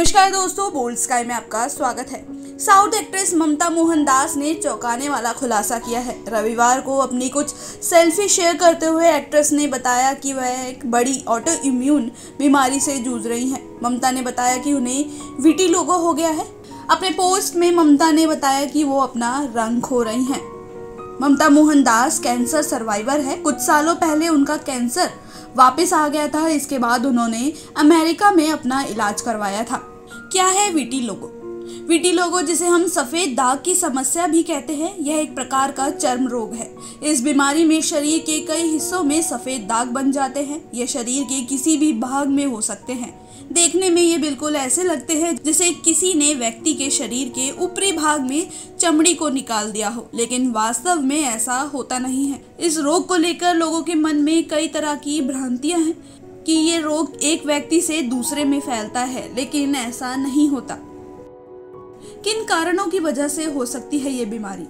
नमस्कार दोस्तों, bold sky में आपका स्वागत है। South actress Mamta Mohandas ने चौंकाने वाला खुलासा किया है। रविवार को अपनी कुछ सेल्फी शेयर करते हुए एक्ट्रेस ने बताया कि वह एक बड़ी ऑटो इम्यून बीमारी से जूझ रही हैं। ममता ने बताया कि उन्हें वीटी लोगो हो गया है। अपने पोस्ट में ममता ने बताया कि वो अपना रंग खो रही हैं। Mamta Mohandas cancer survivor है। कुछ सालों पहले उनका कैंसर वापस आ गया था। इसके बाद उन्होंने अमेरिका में अपना इलाज करवाया था। क्या है विटी लोगो? विटी लोगो जिसे हम सफ़ेद दाग की समस्या भी कहते हैं, यह एक प्रकार का चर्म रोग है। इस बीमारी में शरीर के कई हिस्सों में सफ़ेद दाग बन जाते हैं। यह शरीर के किसी भी भाग में हो सकते हैं। देखने में ये बिल्कुल ऐसे लगते हैं जैसे किसी ने व्यक्ति के शरीर के ऊपरी भाग में चमड़ी को निकाल दिया हो, लेकिन वास्तव में ऐसा होता नहीं है। इस रोग को लेकर लोगों के मन में कई तरह की भ्रांतियाँ हैं। कि ये रोग एक व्यक्ति से दूसरे में फैलता है, लेकिन ऐसा नहीं होता। किन कारणों की वजह से हो सकती है ये बीमारी?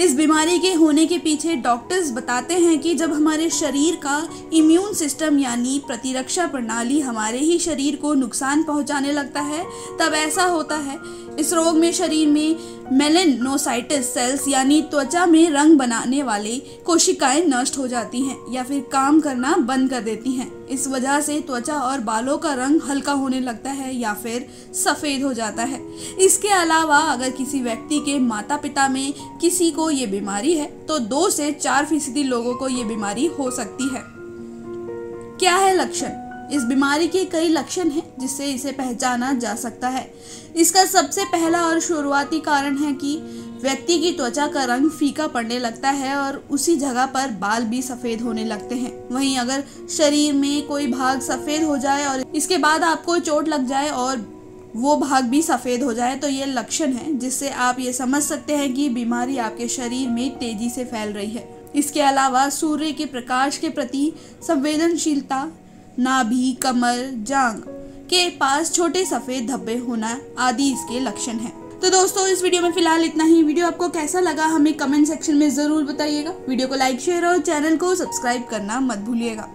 इस बीमारी के होने के पीछे डॉक्टर्स बताते हैं कि जब हमारे शरीर का इम्यून सिस्टम यानी प्रतिरक्षा प्रणाली हमारे ही शरीर को नुकसान पहुँचाने लगता है, तब ऐसा होता है। इस रोग में शरीर में मेलेनोसाइटिस सेल्स यानी त्वचा में रंग बनाने वाले कोशिकाएँ नष्ट हो जाती हैं या फिर काम करना बंद कर देती हैं। इस वजह से त्वचा और बालों का रंग हल्का होने लगता है या फिर सफ़ेद हो जाता है। इसके अलावा अगर किसी व्यक्ति के माता पिता में किसी को ये बीमारी है तो दो से चार फ़ीसदी लोगों को ये बीमारी हो सकती है। क्या है लक्षण? इस बीमारी के कई लक्षण हैं जिससे इसे पहचाना जा सकता है। इसका सबसे पहला और शुरुआती कारण है कि व्यक्ति की त्वचा का रंग फीका पड़ने लगता है और उसी जगह पर बाल भी सफ़ेद होने लगते हैं। वहीं अगर शरीर में कोई भाग सफ़ेद हो जाए और इसके बाद आपको चोट लग जाए और वो भाग भी सफ़ेद हो जाए तो ये लक्षण है जिससे आप ये समझ सकते हैं कि बीमारी आपके शरीर में तेज़ी से फैल रही है। इसके अलावा सूर्य के प्रकाश के प्रति संवेदनशीलता नाभि कमर जांग के पास छोटे सफ़ेद धब्बे होना आदि इसके लक्षण हैं। तो दोस्तों, इस वीडियो में फ़िलहाल इतना ही। वीडियो आपको कैसा लगा, हमें कमेंट सेक्शन में ज़रूर बताइएगा। वीडियो को लाइक, शेयर और चैनल को सब्सक्राइब करना मत भूलिएगा।